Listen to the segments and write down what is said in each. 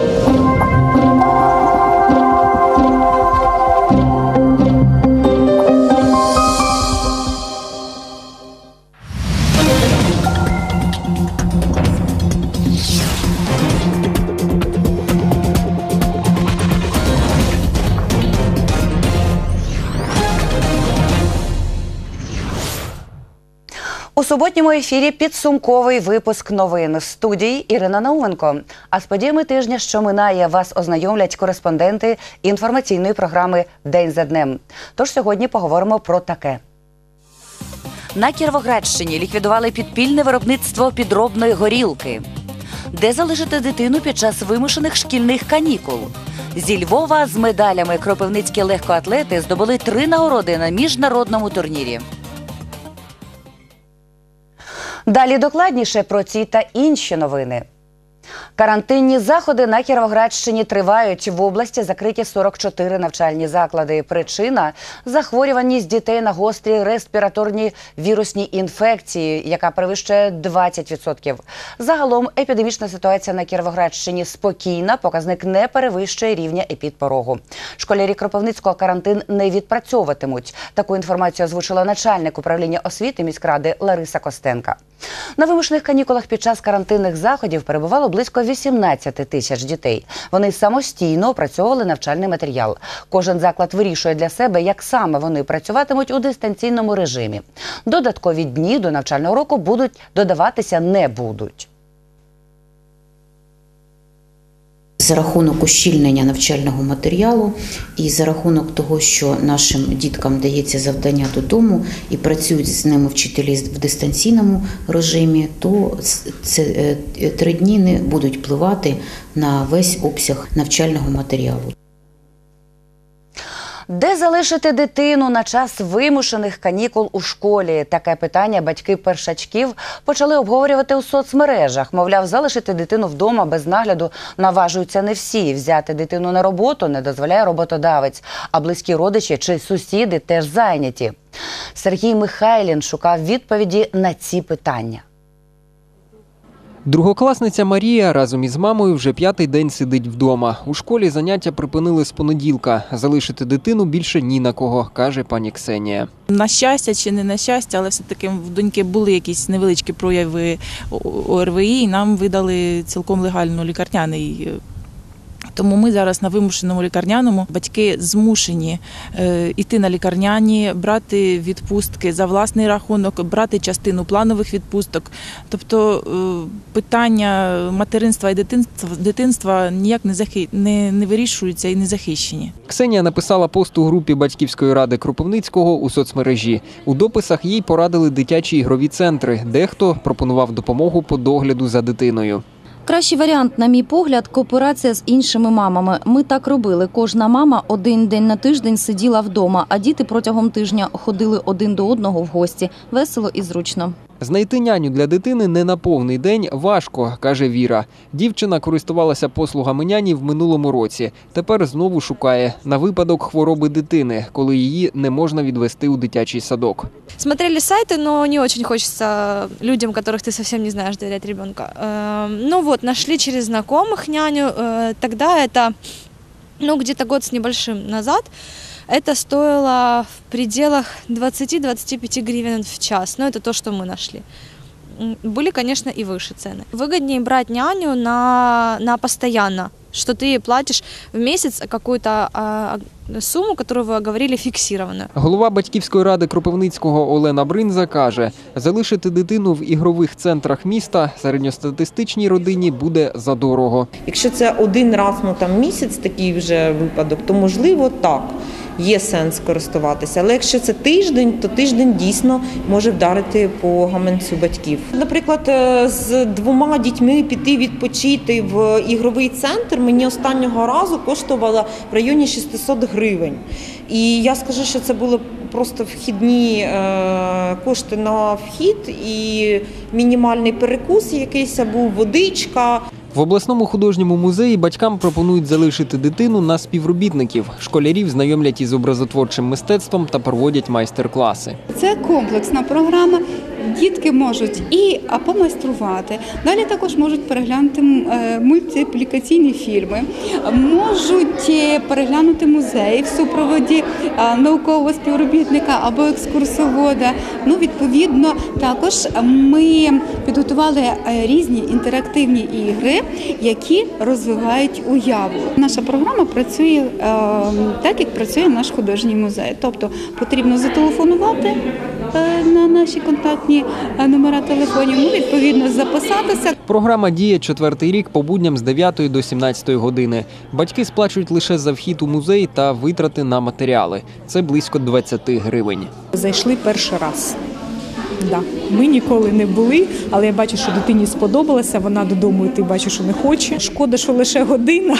Oh. Суботньому ефірі підсумковий випуск новин студії Ірина Науменко. А з подіями тижня, що минає, вас ознайомлять кореспонденти інформаційної програми День за днем. Тож сьогодні поговоримо про таке. На Кіровоградщині ліквідували підпільне виробництво підробної горілки. Де залишити дитину під час вимушених шкільних канікул? Зі Львова з медалями кропивницькі легкоатлети здобули три нагороди на міжнародному турнірі. Далі докладніше про ці та інші новини. Карантинні заходи на Кіровоградщині тривають. В області закриті 44 навчальні заклади. Причина захворюваність дітей на гострі респіраторні вірусні інфекції, яка перевищує 20%. Загалом епідемічна ситуація на Кіровоградщині спокійна. Показник не перевищує рівня епідпорогу. Школярі Кропивницького карантин не відпрацьовуватимуть. Таку інформацію озвучила начальник управління освіти міськради Лариса Костенка. На вимушених канікулах під час карантинних заходів перебувало близько 18 тисяч дітей. Вони самостійно опрацьовували навчальний матеріал. Кожен заклад вирішує для себе, як саме вони працюватимуть у дистанційному режимі. Додаткові дні до навчального року будуть додаватися не будуть. За рахунок ущільнення навчального матеріалу і за рахунок того, що нашим діткам дається завдання додому і працюють з ними вчителі в дистанційному режимі, то це е, три дні не будуть впливати на весь обсяг навчального матеріалу. Де залишити дитину на час вимушених канікул у школі? Таке питання батьки першачків почали обговорювати у соцмережах. Мовляв, залишити дитину вдома без нагляду наважуються не всі. Взяти дитину на роботу не дозволяє роботодавець, а близькі родичі чи сусіди теж зайняті. Сергій Михайлін шукав відповіді на ці питання. Другокласниця Марія разом із мамою вже п'ятий день сидить вдома. У школі заняття припинили з понеділка. Залишити дитину більше ні на кого, каже пані Ксенія. На щастя чи не на щастя, але все таки в доньки були якісь невеличкі прояви ОРВІ, і нам видали цілком легально лікарняний тому ми зараз на вимушеному лікарняному батьки змушені йти е, на лікарняні, брати відпустки за власний рахунок, брати частину планових відпусток. Тобто е, питання материнства і дитинства дитинства ніяк не захи... не, не вирішуються і не захищені. Ксенія написала пост у групі батьківської ради Кропивницького у соцмережі. У дописах їй порадили дитячі ігрові центри. Дехто пропонував допомогу по догляду за дитиною. Кращий варіант, на мій погляд, кооперація з іншими мамами. Ми так робили. Кожна мама один день на тиждень сиділа вдома, а діти протягом тижня ходили один до одного в гості. Весело і зручно. Знайти няню для дитини не на повний день важко, каже Віра. Дівчина користувалася послугами няні в минулому році. Тепер знову шукає на випадок хвороби дитини, коли її не можна відвести у дитячий садок. Смотрели сайти, але не дуже хочеться людям, яких ти зовсім не знаєш, довіряти ребенка. Ну вот, нашли через знайомих няню. Тоді це ну, где-то год с небольшим назад Это стоило в пределах 20-25 гривен в час. Но это то, что мы нашли. Были, конечно, и выше цены. Выгоднее брать няню на, на постоянно, что ты платишь в месяц какую-то а, суму, которую ви говорили, фіксовану. Голова батьківської ради Кропивницького Олена Бринза каже, залишити дитину в ігрових центрах міста середньостатистичній родині буде задорого. Якщо це один раз ну там місяць, такий вже випадок, то можливо так є сенс користуватися. Але якщо це тиждень, то тиждень дійсно може вдарити по гаманцю батьків. Наприклад, е, з двома дітьми піти відпочити в ігровий центр мені останнього разу коштувало в районі 600 гривень. І я скажу, що це були просто вхідні е, кошти на вхід і мінімальний перекус, якийсь був водичка. В обласному художньому музеї батькам пропонують залишити дитину на співробітників. Школярів знайомлять із образотворчим мистецтвом та проводять майстер-класи. Це комплексна програма. Дітки можуть і помайструвати. Далі також можуть переглянути е, мультиплікаційні фільми, можуть е, переглянути музей в супроводі наукового співробітника або екскурсовода. Ну, відповідно, також ми підготували е, різні інтерактивні ігри, які розвивають уяву. Наша програма працює е, так, як працює наш художній музей. Тобто потрібно зателефонувати на наші контактні е, номера телефонів, ну, відповідно записатися. Програма діє четвертий рік по будням з 9 до 17 години. Батьки сплачують лише за вхід у музей та витрати на матеріали. Це близько 20 гривень. Зайшли перший раз. Да. Ми ніколи не були, але я бачу, що дитині сподобалося. Вона додому йти бачу, що не хоче. Шкода, що лише година.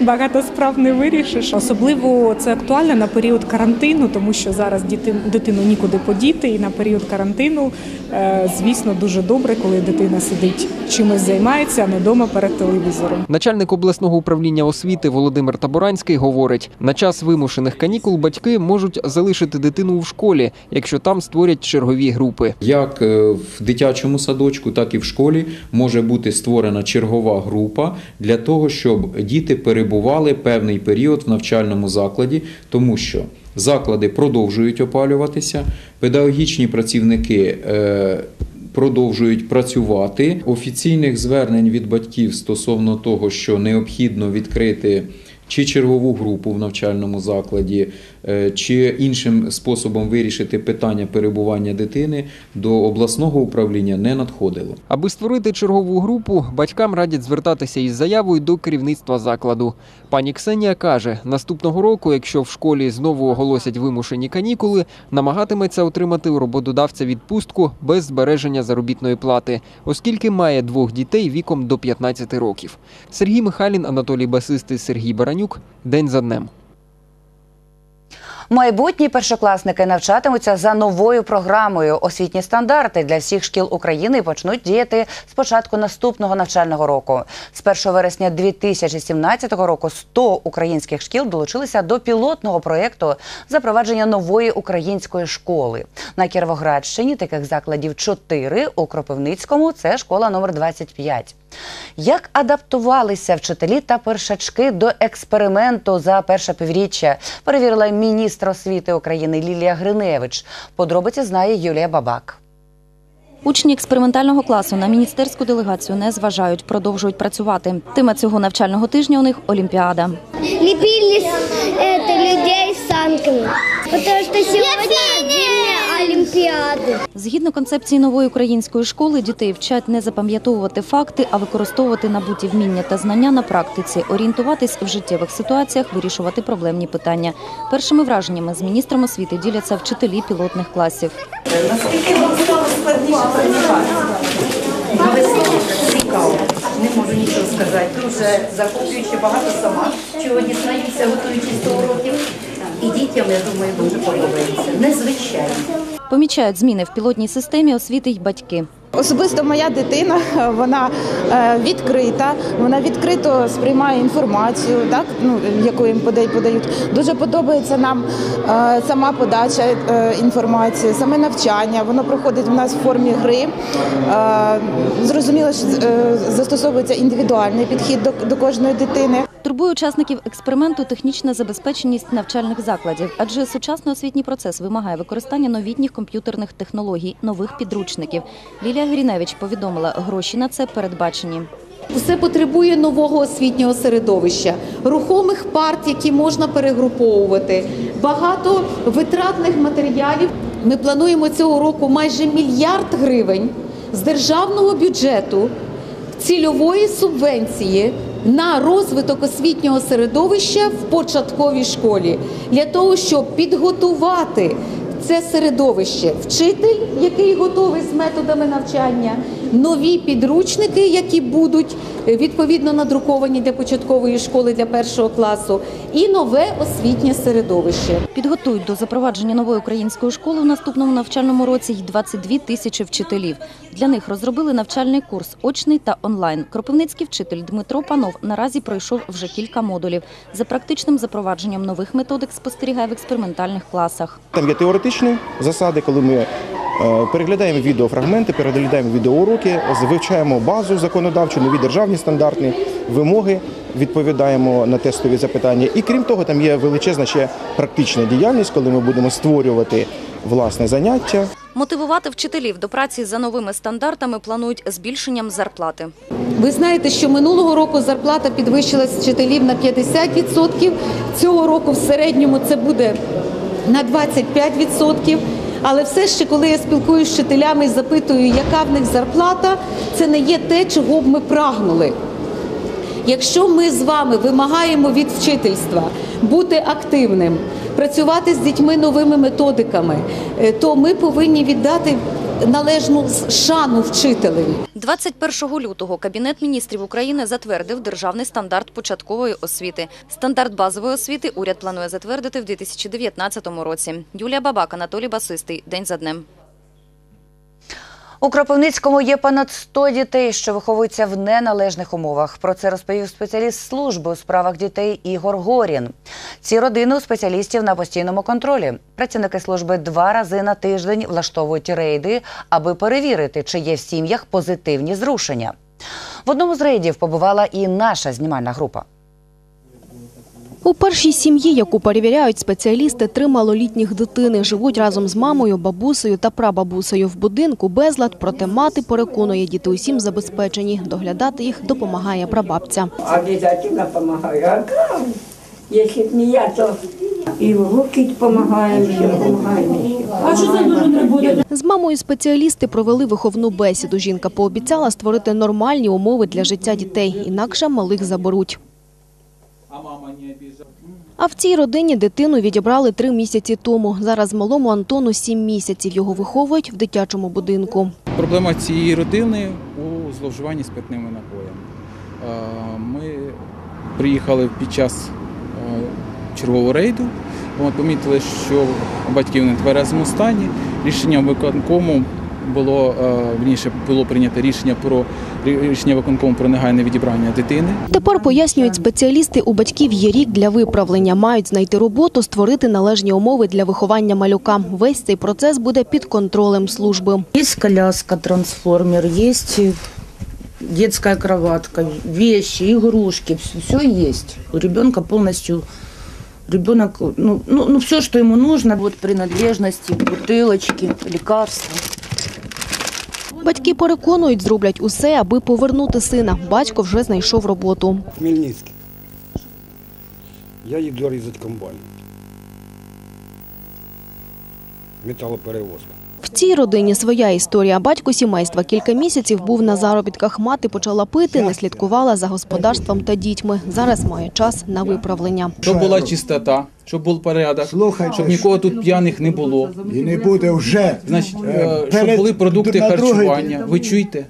Багато справ не вирішиш. Особливо це актуально на період карантину, тому що зараз діти, дитину нікуди подіти. І на період карантину, е, звісно, дуже добре, коли дитина сидить чимось займається, а не вдома перед телевізором. Начальник обласного управління освіти Володимир Табуранський говорить: на час вимушених канікул батьки можуть залишити дитину в школі, якщо там створять чергові групи. Як е, в дитячому садочку, так і в школі може бути створена чергова група для того, щоб діти перебували певний період в навчальному закладі, тому що заклади продовжують опалюватися, педагогічні працівники. е, Продовжують працювати офіційних звернень від батьків стосовно того, що необхідно відкрити чи чергову групу в навчальному закладі, чи іншим способом вирішити питання перебування дитини до обласного управління не надходило. Аби створити чергову групу, батькам радять звертатися із заявою до керівництва закладу. Пані Ксенія каже, наступного року, якщо в школі знову оголосять вимушені канікули, намагатиметься отримати у роботодавця відпустку без збереження заробітної плати, оскільки має двох дітей віком до 15 років. Сергій Михайлін, Анатолій Басистий, Сергій Баранюк. День за днем. Майбутні першокласники навчатимуться за новою програмою. Освітні стандарти для всіх шкіл України почнуть діяти з початку наступного навчального року. З 1 вересня 2017 року 100 українських шкіл долучилися до пілотного проєкту запровадження нової української школи. На Кіровоградщині таких закладів 4, у Кропивницькому це школа номер 25. Як адаптувалися вчителі та першачки до експерименту за перше півріччя, перевірила міністр освіти України Лілія Гриневич. Подробиці знає Юлія Бабак. Учні експериментального класу на міністерську делегацію не зважають, продовжують працювати. Тема цього навчального тижня у них Олімпіада. лепили с- людей с санками. Потому что сегодня Олимпиада. Згідно концепції нової української школи, дітей вчать не запам'ятовувати факти, а використовувати набуті вміння та знання на практиці, орієнтуватись в життєвих ситуаціях, вирішувати проблемні питання. Першими враженнями з міністром освіти діляться вчителі пілотних класів. Цікаво, не можу нічого сказати. Дуже захоплююче, багато сама чого дізнаюся, готуючись до уроків. І дітям, я думаю, дуже подобається. Незвичайно. Помічають зміни в пілотній системі освіти й батьки. Особисто моя дитина, вона е, відкрита, вона відкрито сприймає інформацію, так ну яку їм подають. Дуже подобається нам е, сама подача е, інформації, саме навчання. Воно проходить в нас в формі гри. Зрозуміло, що застосовується індивідуальний підхід до кожної дитини. Турбує учасників експерименту технічна забезпеченість навчальних закладів, адже сучасний освітній процес вимагає використання новітніх комп'ютерних технологій, нових підручників. Лілія Гріневич повідомила, гроші на це передбачені. Все потребує нового освітнього середовища, рухомих парт, які можна перегруповувати, багато витратних матеріалів. Ми плануємо цього року майже мільярд гривень з державного бюджету цільової субвенції на розвиток освітнього середовища в початковій школі. Для того, щоб підготувати це середовище, вчитель, який готовий з методами навчання, нові підручники, які будуть е, відповідно надруковані для початкової школи для першого класу, і нове освітнє середовище. Підготують до запровадження нової української школи в наступному навчальному році й 22 тисячі вчителів. Для них розробили навчальний курс очний та онлайн. Кропивницький вчитель Дмитро Панов наразі пройшов вже кілька модулів. За практичним запровадженням нових методик спостерігає в експериментальних класах. Там є теоретичні засади, коли ми Е, Переглядаємо відеофрагменти, переглядаємо відеоуроки, вивчаємо базу законодавчу, нові державні стандартні вимоги, відповідаємо на тестові запитання. І крім того, там є величезна ще практична діяльність, коли ми будемо створювати власне заняття. Мотивувати вчителів до праці за новими стандартами планують збільшенням зарплати. Ви знаєте, що минулого року зарплата підвищилась вчителів на 50%. Цього року в середньому це буде на 25%. Але все ще, коли я спілкуюся з вчителями і запитую, яка в них зарплата, це не є те, чого б ми прагнули. Якщо ми з вами вимагаємо від вчительства бути активним, працювати з дітьми новими методиками, е, то ми повинні віддати належну шану вчителеві. 21 лютого Кабінет міністрів України затвердив державний стандарт початкової освіти. Стандарт базової освіти уряд планує затвердити в 2019 році. Юлія Бабак, Анатолій Басистий. День за днем. У Кропивницькому є понад 100 дітей, що виховуються в неналежних умовах. Про це розповів спеціаліст служби у справах дітей Ігор Горін. Ці родини у спеціалістів на постійному контролі. Працівники служби два рази на тиждень влаштовують рейди, аби перевірити, чи є в сім'ях позитивні зрушення. В одному з рейдів побувала і наша знімальна група. У першій сім'ї, яку перевіряють спеціалісти, три малолітніх дитини живуть разом з мамою, бабусею та прабабусею. В будинку безлад, проте мати переконує, діти усім забезпечені. Доглядати їх допомагає прабабця. Обязательно помогаю. Если б не я, то и руки помогаем, все помогаем. А что за не буде? З мамою спеціалісти провели виховну бесіду. Жінка пообіцяла створити нормальні умови для життя дітей, інакше малих заберуть. А в цій родині дитину відібрали три місяці тому. Зараз малому Антону сім місяців. Його виховують в дитячому будинку. Проблема цієї родини у зловживанні спиртними напоями. Е, Ми приїхали під час чергового рейду. От, помітили, що батьків не в тверезому стані. Рішенням виконкому було е, вірніше, було прийнято рішення про рішення виконкому про негайне відібрання дитини. Тепер пояснюють спеціалісти, у батьків є рік для виправлення. Мають знайти роботу, створити належні умови для виховання малюка. Весь цей процес буде під контролем служби. Есть коляска, трансформер, есть детская кроватка, вещи, игрушки, все, есть. У ребенка полностью ребенок, ну, ну, ну все, что ему нужно, вот принадлежности, бутылочки, лекарства. Батьки переконують, зроблять усе, аби повернути сина. Батько вже знайшов роботу. Хмельницький. Я їду різати комбайн. Металоперевозка. В цій родині своя історія. Батько сімейства кілька місяців був на заробітках. Мати почала пити, не слідкувала за господарством та дітьми. Зараз має час на виправлення. Щоб була чистота, щоб був порядок, щоб нікого тут п'яних не було. І не буде вже. Значить, Е, е, щоб були продукти харчування. Ви чуєте?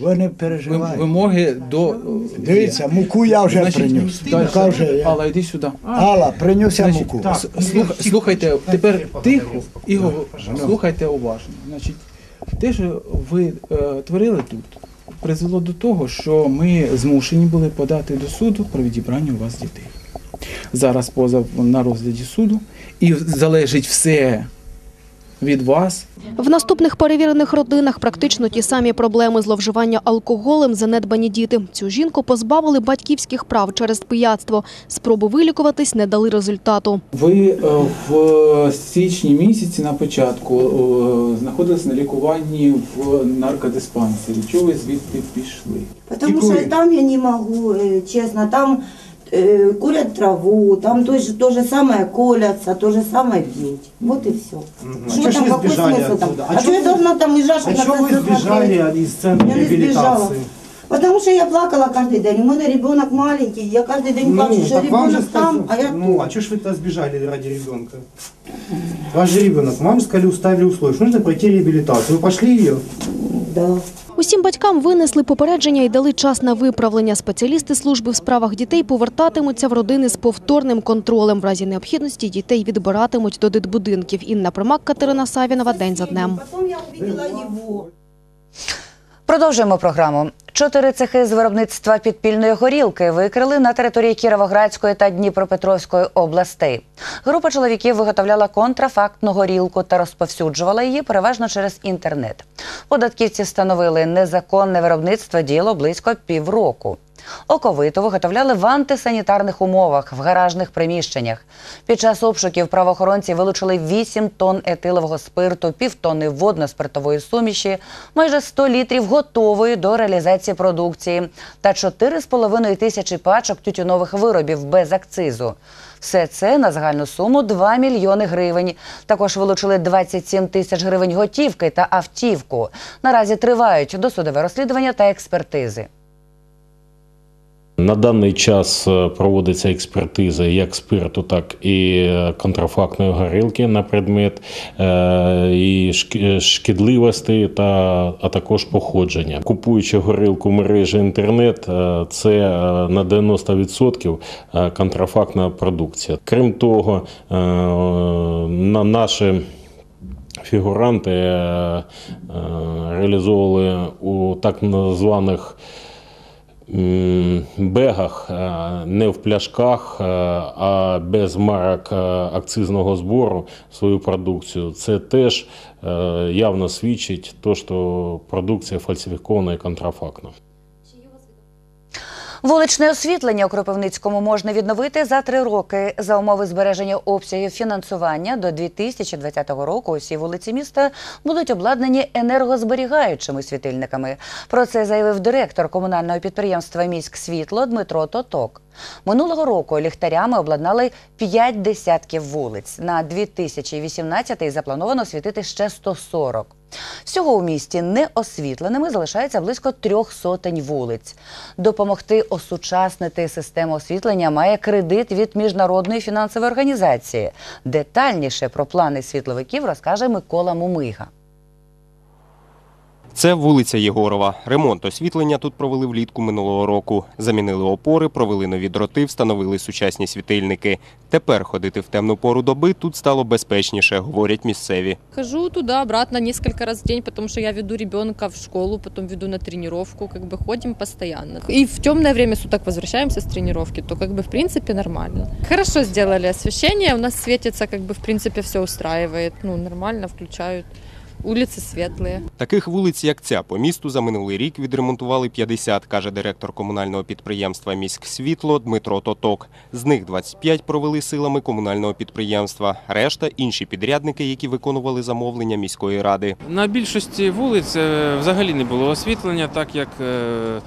Ви не Ви- Вимоги до е, Дивіться, муку я вже Значить, приніс. Мука вже я. Алла, йди сюди. Алла, приніс я муку. с- слух- слухайте, тепер тихо і слухайте уважно. Значить, те, що ви е, творили тут, призвело до того, що ми змушені були подати до суду про відібрання у вас дітей. Зараз позов на розгляді суду, і залежить все від вас. В наступних перевірених родинах практично ті самі проблеми зловживання алкоголем, занедбані діти. Цю жінку позбавили батьківських прав через пияцтво. Спроби вилікуватись не дали результату. Ви е, в січні місяці на початку е, знаходились на лікуванні в наркодиспансері. Чого ви звідти пішли? Потому что там я не могу, э, честно, там курят траву, там то же, то же самое колятся, то же самое пьют. Вот и все. А Что чё ж там, вы какой сбежали смысл там? оттуда? А, А что чё я вы- должна там лежать, А на чё вы это сбежали смотреть? из центра Я не сбежала. реабилитации? Потому что я плакала каждый день. У меня ребенок маленький, я каждый день плачу, что Ну, так вам же ребенок там, а я Ну, а что ж вы-то сбежали ради ребенка? Ваш же ребенок, вам сказали, уставили условия, что нужно пройти реабилитацию. Вы пошли ее? Да. Усім батькам винесли попередження і дали час на виправлення. Спеціалісти служби в справах дітей повертатимуться в родини з повторним контролем. В разі необхідності дітей відбиратимуть до дитбудинків. Інна Примак, Катерина Савінова. День за днем. Потом я увидела его. Продовжуємо програму. Чотири цехи з виробництва підпільної горілки викрили на території Кіровоградської та Дніпропетровської областей. Група чоловіків виготовляла контрафактну горілку та розповсюджувала її переважно через інтернет. Податківці встановили незаконне виробництво діло близько півроку. Оковиту виготовляли в антисанітарних умовах в гаражних приміщеннях. Під час обшуків правоохоронці вилучили 8 тонн етилового спирту, півтонни водно-спиртової суміші, майже 100 літрів готової до реалізації продукції та 4,5 тисячі пачок тютюнових виробів без акцизу. Все це на загальну суму 2 мільйони гривень. Також вилучили 27 тисяч гривень готівки та автівку. Наразі тривають досудове розслідування та експертизи. На даний час е, проводиться експертиза як спирту, так і е, контрафактної горілки на предмет е, і шкідливості, та, а також походження. Купуючи горілку мережі інтернет, це на 90% е, контрафактна продукція. Крім того, на наші фігуранти реалізовували у так званих бегах, е, не в пляшках, е, а без марок е, акцизного збору свою продукцію. Це теж явно свідчить то, що продукція фальсифікована і контрафактна. Вуличне освітлення у Кропивницькому можна відновити за три роки. За умови збереження обсягів фінансування до 2020 року усі вулиці міста будуть обладнані енергозберігаючими світильниками. Про це заявив директор комунального підприємства Міськ Світло Дмитро Тоток. Минулого року ліхтарями обладнали 5 десятків вулиць. На 2018 заплановано освітити ще 140. Всього у місті неосвітленими залишається близько трьох сотень вулиць. Допомогти осучаснити систему освітлення має кредит від міжнародної фінансової організації. Детальніше про плани світловиків розкаже Микола Мумига. Це вулиця Єгорова. Ремонт освітлення тут провели влітку минулого року. Замінили опори, провели нові дроти, встановили сучасні світильники. Тепер ходити в темну пору доби тут стало безпечніше, говорять місцеві. Хожу туда-обратно несколько раз в день, потому что я веду ребенка в школу, потом веду на тренировку, как бы ходим постоянно. И в темное время суток возвращаемся с тренировки, то как бы в принципе нормально. Хорошо сделали освещение, у нас светится, как бы в принципе все устраивает, ну нормально включают. Улицы світлі. Таких вулиць, як ця, по місту за минулий рік відремонтували 50, каже директор комунального підприємства «Міськсвітло» Дмитро Тоток. З них 25 провели силами комунального підприємства. Решта – інші підрядники, які виконували замовлення міської ради. На більшості вулиць е, взагалі не було освітлення, так як е,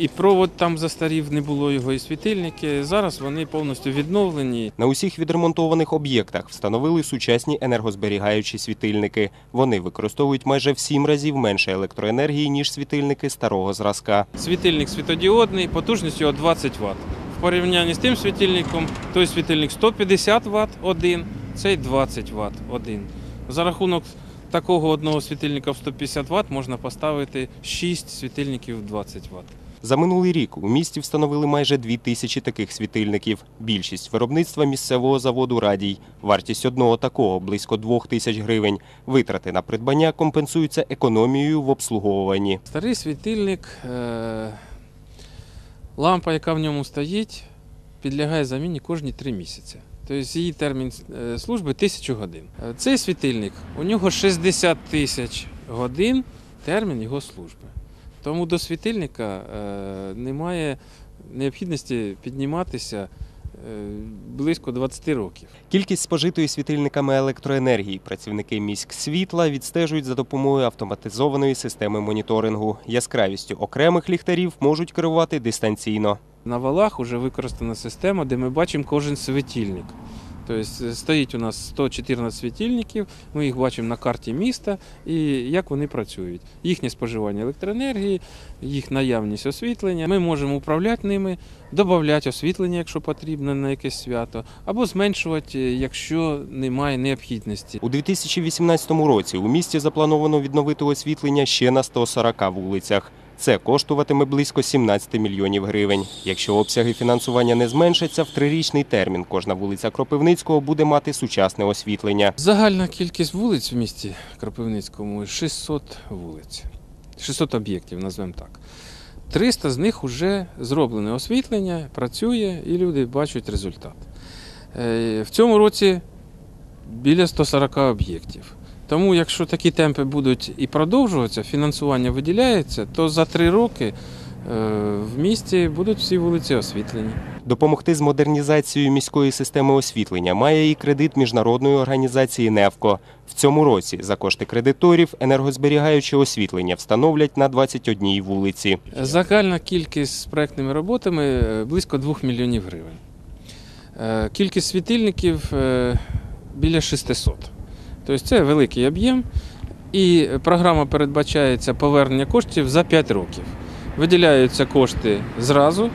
і провод там застарів, не було його, і світильники. Зараз вони повністю відновлені. На усіх відремонтованих об'єктах встановили сучасні енергозберігаючі світильники. Вони використовують майже в сім разів менше електроенергії, ніж світильники старого зразка. Світильник світодіодний, потужністю його 20 Вт. В порівнянні з тим світильником, той світильник 150 Вт один, цей 20 Вт один. За рахунок такого одного світильника в 150 Вт можна поставити 6 світильників 20 Вт. За минулий рік у місті встановили майже дві тисячі таких світильників. Більшість виробництва місцевого заводу «Радій». Вартість одного такого – близько двох тисяч гривень. Витрати на придбання компенсуються економією в обслуговуванні. Старий світильник, е, лампа, яка в ньому стоїть, підлягає заміні кожні 3 місяці. Тобто її термін е, служби 1000 годин. Е, Цей світильник, у нього 60 тисяч годин термін його служби. Тому до світильника е, немає необхідності підніматися е, близько 20 років. Кількість спожитої світильниками електроенергії працівники міськ світла відстежують за допомогою автоматизованої системи моніторингу. Яскравістю окремих ліхтарів можуть керувати дистанційно. На валах вже використана система, де ми бачимо кожен світильник. Тобто стоїть у нас 114 світильників, ми їх бачимо на карті міста і як вони працюють. Їхнє споживання електроенергії, їх наявність освітлення. Ми можемо управляти ними, додати освітлення, якщо потрібно на якесь свято, або зменшувати, якщо немає необхідності. У 2018 році у місті заплановано відновити освітлення ще на 140 вулицях. Це коштуватиме близько 17 мільйонів гривень. Якщо обсяги фінансування не зменшаться, в трирічний термін кожна вулиця Кропивницького буде мати сучасне освітлення. Загальна кількість вулиць в місті Кропивницькому 600 вулиць. 600 об'єктів, назвемо так. 300 з них вже зроблене освітлення, працює і люди бачать результат. Е, В цьому році біля 140 об'єктів. Тому, якщо такі темпи будуть і продовжуватися, фінансування виділяється, то за три роки е, в місті будуть всі вулиці освітлені. Допомогти з модернізацією міської системи освітлення має і кредит міжнародної організації «Невко». В цьому році за кошти кредиторів енергозберігаюче освітлення встановлять на 21 вулиці. Загальна кількість з проектними роботами е, близько 2 мільйонів гривень. Е, Кількість світильників біля 600. Тобто це великий об'єм. І програма передбачається повернення коштів за 5 років. Виділяються кошти зразу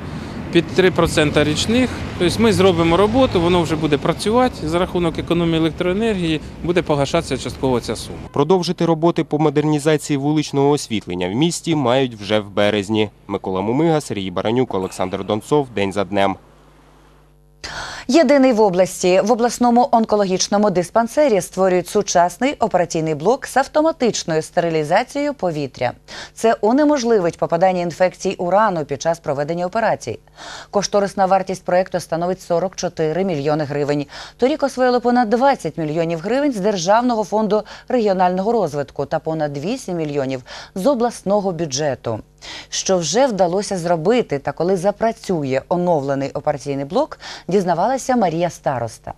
під 3% річних. Тобто ми зробимо роботу, воно вже буде працювати за рахунок економії електроенергії, буде погашатися частково ця сума. Продовжити роботи по модернізації вуличного освітлення в місті мають вже в березні. Микола Мумига, Сергій Баранюк, Олександр Донцов. День за днем. Єдиний в області в обласному онкологічному диспансері створюють сучасний операційний блок з автоматичною стерилізацією повітря. Це унеможливить попадання інфекцій урану під час проведення операцій. Кошторисна вартість проекту становить 44 мільйони гривень. Торік освоїли понад 20 мільйонів гривень з Державного фонду регіонального розвитку та понад 8 мільйонів з обласного бюджету. Що вже вдалося зробити та коли запрацює оновлений операційний блок, дізнавалася Марія Староста.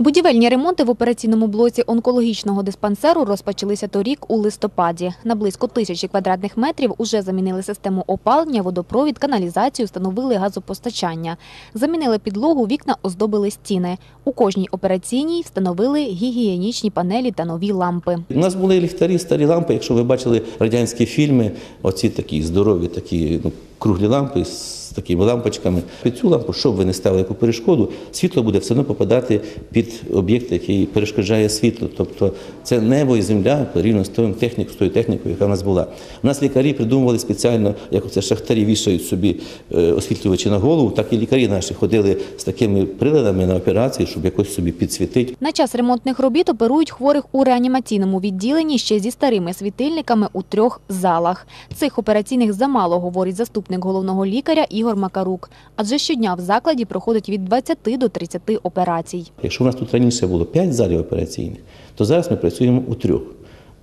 Будівельні ремонти в операційному блоці онкологічного диспансеру розпочалися торік у листопаді. На близько тисячі квадратних метрів уже замінили систему опалення, водопровід, каналізацію, встановили газопостачання. Замінили підлогу, вікна оздобили стіни. У кожній операційній встановили гігієнічні панелі та нові лампи. У нас були ліхтарі, старі лампи. Якщо ви бачили радянські фільми, оці такі здорові, такі ну, круглі лампи з такими лампочками. Під цю лампу, щоб ви не ставили яку перешкоду, світло буде все одно попадати під об'єкт, який перешкоджає світло. Тобто це небо і земля порівняно з тою технікою, з тою технікою, яка в нас була. У нас лікарі придумували спеціально, як оце шахтарі вішають собі е, освітлювачі на голову, так і лікарі наші ходили з такими приладами на операції, щоб якось собі підсвітити. На час ремонтних робіт оперують хворих у реанімаційному відділенні ще зі старими світильниками у трьох залах. Цих операційних замало, говорить заступник головного лікаря Ігор Макарук. Адже щодня в закладі проходить від 20 до 30 операцій. Якщо у нас тут раніше було 5 залів операційних, то зараз ми працюємо у трьох.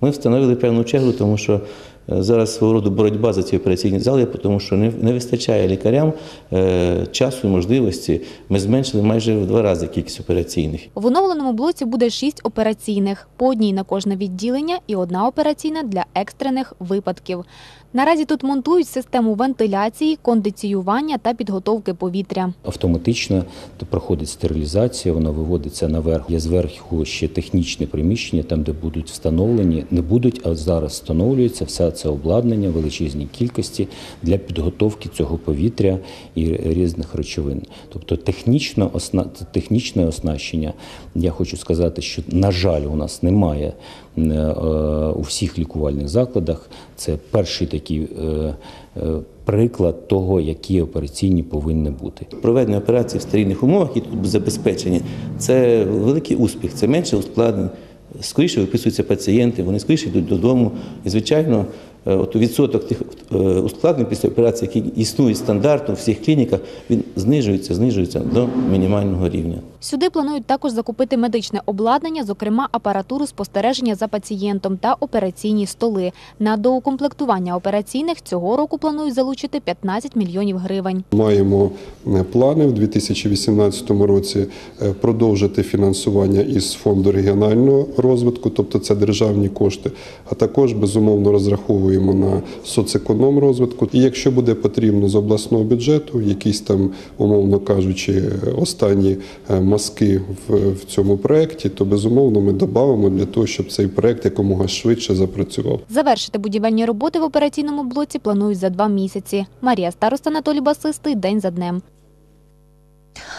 Ми встановили певну чергу, тому що е, зараз свого роду боротьба за ці операційні зали, тому що не, не вистачає лікарям е, часу і можливості. Ми зменшили майже в два рази кількість операційних. В оновленому блоці буде шість операційних, по одній на кожне відділення і одна операційна для екстрених випадків. Наразі тут монтують систему вентиляції, кондиціювання та підготовки повітря. Автоматично проходить стерилізація, вона виводиться наверх. Є зверху ще технічне приміщення, там де будуть встановлені, не будуть, а зараз встановлюється все це обладнання величезній кількості для підготовки цього повітря і різних речовин. Тобто технічно осна... технічне оснащення, я хочу сказати, що на жаль, у нас немає у всіх лікувальних закладах. Це перший такий е, е, приклад того, які операційні повинні бути. Проведення операцій в стерильних умовах, які тут забезпечені, це великий успіх, це менше ускладнень. Скоріше виписуються пацієнти, вони скоріше йдуть додому. І, звичайно, е, от відсоток тих е, ускладнень після операції, які існують стандартно в всіх клініках, він знижується, знижується до мінімального рівня. Сюди планують також закупити медичне обладнання, зокрема апаратуру спостереження за пацієнтом та операційні столи. На доукомплектування операційних цього року планують залучити 15 мільйонів гривень. Маємо е, плани в 2018 році е, продовжити фінансування із фонду регіонального розвитку, тобто це державні кошти. А також безумовно розраховуємо на соцеконом розвитку. І якщо буде потрібно з обласного бюджету, якісь там, умовно кажучи, останні маски в, в цьому проєкті, то безумовно ми додамо для того, щоб цей проєкт якомога швидше запрацював. Завершити будівельні роботи в операційному блоці планують за два місяці. Марія Староста, Анатолій Басистий, день за днем.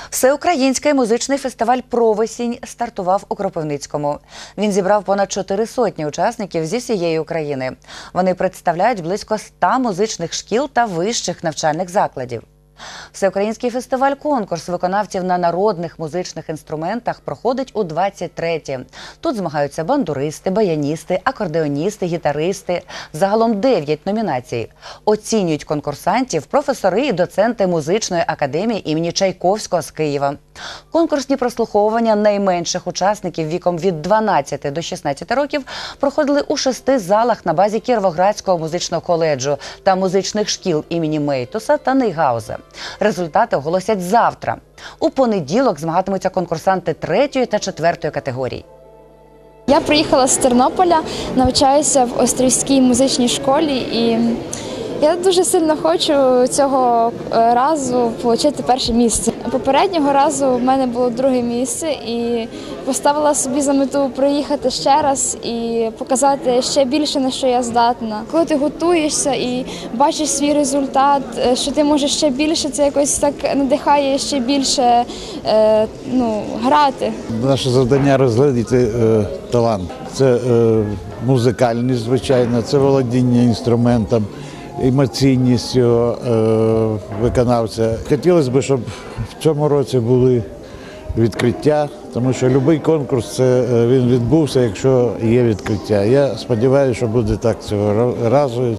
Всеукраїнський музичний фестиваль Провесінь стартував у Кропивницькому. Він зібрав понад чотири сотні учасників зі всієї України. Вони представляють близько ста музичних шкіл та вищих навчальних закладів. Всеукраїнський фестиваль-конкурс виконавців на народних музичних інструментах проходить у 23-ті. Тут змагаються бандуристи, баяністи, акордеоністи, гітаристи. Загалом 9 номінацій. Оцінюють конкурсантів професори і доценти музичної академії імені Чайковського з Києва. Конкурсні прослуховування найменших учасників віком від 12 до 16 років проходили у шести залах на базі Кіровоградського музичного коледжу та музичних шкіл імені Мейтуса та Нейгауза. Результати оголосять завтра. У понеділок змагатимуться конкурсанти третьої та четвертої категорій. Я приїхала з Тернополя, навчаюся в Острівській музичній школі, і я дуже сильно хочу цього е, разу отримати перше місце. Попереднього разу в мене було друге місце, і поставила собі за мету приїхати ще раз і показати ще більше на що я здатна. Коли ти готуєшся і бачиш свій результат, е, що ти можеш ще більше, це якось так надихає ще більше е, ну, грати. Наше завдання розглядіти талант. Це музикальність, звичайно, це володіння інструментом, емоційність цього е, виконавця. Хотілося б, щоб в цьому році були відкриття, тому що будь-який конкурс це е, він відбувся, якщо є відкриття. Я сподіваюся, що буде так цього разу.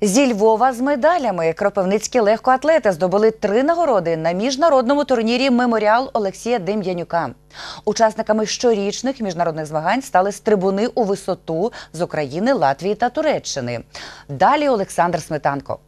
Зі Львова з медалями кропивницькі легкоатлети здобули три нагороди на міжнародному турнірі Меморіал Олексія Дем'янюка. Учасниками щорічних міжнародних змагань стали стрибуни у висоту з України, Латвії та Туреччини. Далі Олександр Сметанко.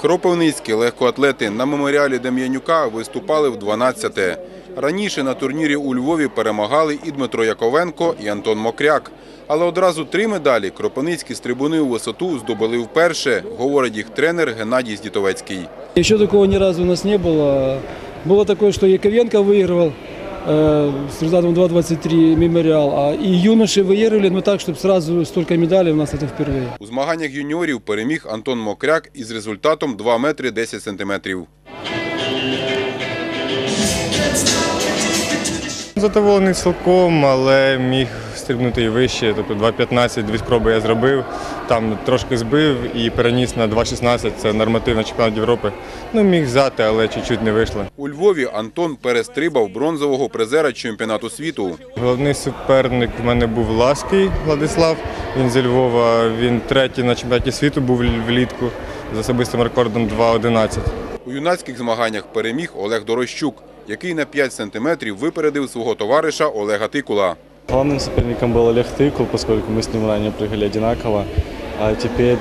Кропивницькі легкоатлети на меморіалі Дем'янюка виступали в 12-те. Раніше на турнірі у Львові перемагали і Дмитро Яковенко, і Антон Мокряк. Але одразу три медалі кропивницькі стрибуни у висоту здобули вперше, говорить їх тренер Геннадій Здітовецький. Еще такого ни разу у нас не было. Было такое, что Яковенко выигрывал э, с результатом 2.23 мемориал, а и юноши выигрывали, но так, чтобы сразу столько медалей у нас это впервые. У змаганнях юніорів переміг Антон Мокряк із результатом 2 метри 10 сантиметрів. Задоволений цілком, але міг стрибнути і вище. Тобто 2.15 дві спроби я зробив, там трошки збив і переніс на 2.16, це норматив на чемпіонат Європи. Ну, міг взяти, але чуть-чуть не вийшло. У Львові Антон перестрибав бронзового призера чемпіонату світу. Головний суперник в мене був Лаский Владислав. Він зі Львова. Він третій на чемпіонаті світу був влітку з особистим рекордом 2.11. У юнацьких змаганнях переміг Олег Дорощук, який на 5 сантиметрів випередив свого товариша Олега Тикула. Главным соперником был Олег Тыкул, поскольку мы с ним ранее прыгали одинаково. А теперь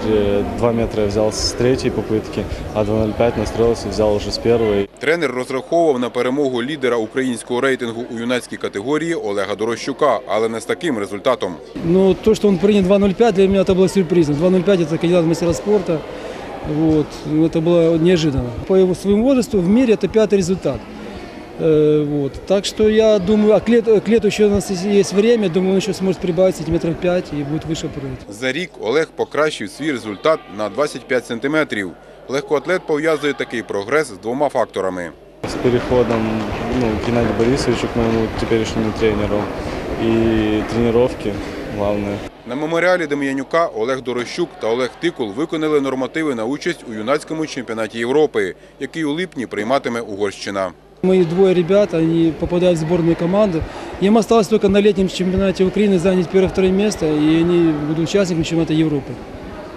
2 метра я взял с третьей попытки, а 2.05 настроился и взял уже с первой. Тренер розраховував на перемогу лідера українського рейтингу у юнацькій категорії Олега Дорощука, але не з таким результатом. Но то, что он принял 2.05, для меня это было сюрпризом. 2.05 это кандидат в мастера спорта. Вот. Ну, Это было неожиданно. По его своему возрасту в мире это пятый результат. Э, Вот. Так что я думаю, а к лету, к лету еще у нас есть время, думаю, он еще сможет прибавить сантиметров 5 и будет выше прыгать. За рік Олег покращив свій результат на 25 сантиметрів. Легкоатлет пов'язує такий прогрес з двома факторами. С переходом ну, к Геннадию Борисовичу, к моему теперешнему тренеру, и тренировки главное. На меморіалі Дем'янюка Олег Дорощук та Олег Тикул виконали нормативи на участь у юнацькому чемпіонаті Європи, який у липні прийматиме Угорщина. Мои двое ребят, они попадают в сборную команду. Им осталось только на летнем чемпионате Украины занять первое-второе место, и они будут участниками чемпионата Европы.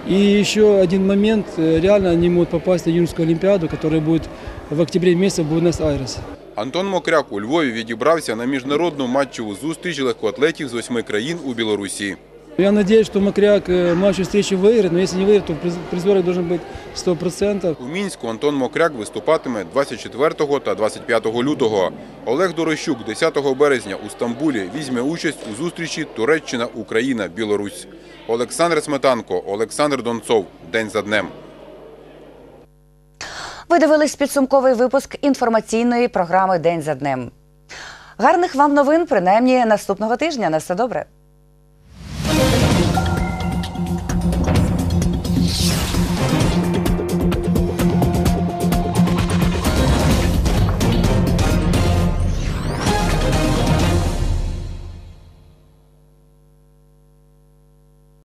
И еще один момент, э, реально они могут попасть на юношескую олимпиаду, которая будет в октябре месяце в Буэнос-Айресе. Антон Мокряк у Львові відібрався на міжнародну матчеву зустріч легкоатлетів з восьми країн у Білорусі. Я надеюсь, что Макряк э, матч встречи выиграет, но если не выиграет, то приз- призорик должен быть 100%. У Мінську Антон Мокряк виступатиме 24 та 25 лютого. Олег Дорощук 10 березня у Стамбулі візьме участь у зустрічі Туреччина, Україна, Білорусь. Олександр Сметанко, Олександр Донцов. День за днем. Ви дивились підсумковий випуск інформаційної програми День за днем. Гарних вам новин, принаймні наступного тижня. На все добре.